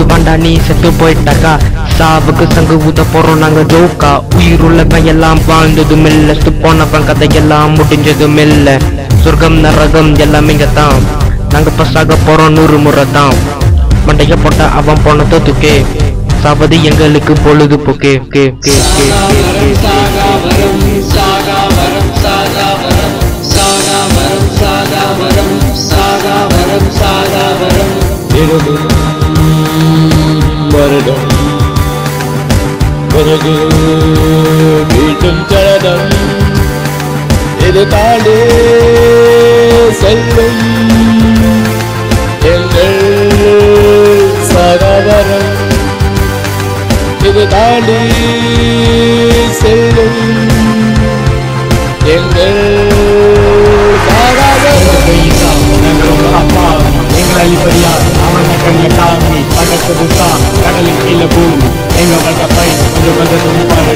ஊதுவாண்டா நீ செத்து போயிட்டாக்கா? சாவுக்கு சங்கு ஊத போறோம் நாங்க ஜோக்கா. உயிருள்ளவன் எல்லாம் வாழ்ந்ததும் இல்ல செத்து போனவன் கதையெல்லாம் முடிஞ்சதும் இல்ல. சொர்க்கம் நரகம் எல்லாமே இங்க தான் நாங்க பசாக போறோம் நூறு முறை தான். மண்டைய போட்ட அவன் போன தூக்கே சாவது எங்களுக்கு பொழுதுபோக்கே கே கே கே கே கே. சாகாவரம் சாகாவரம் சாகாவரம் பிறகு மீண்டும் சரணம். இது தாண்டே செல்லும். எங்கள் சகவரம் இது தாண்டி செல்லும். எங்கள் la bomba En la barca paisa, cuando canta con un par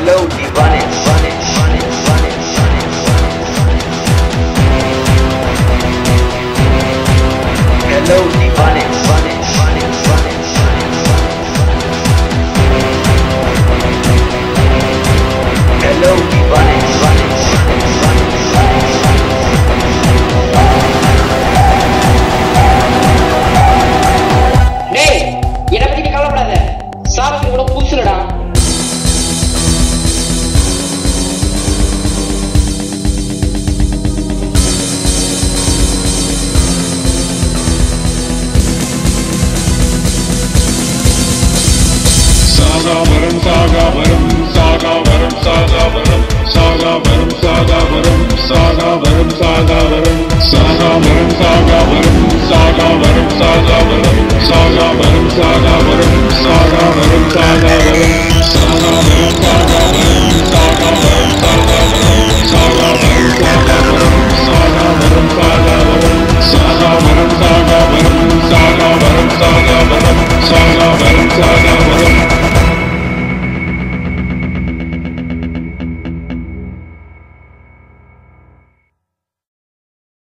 Hello, running, Hello. sarılalım sarılalım sarılalım sarılalım sarılalım sarılalım sarılalım sarılalım sarılalım sarılalım sarılalım sarılalım sarılalım sarılalım sarılalım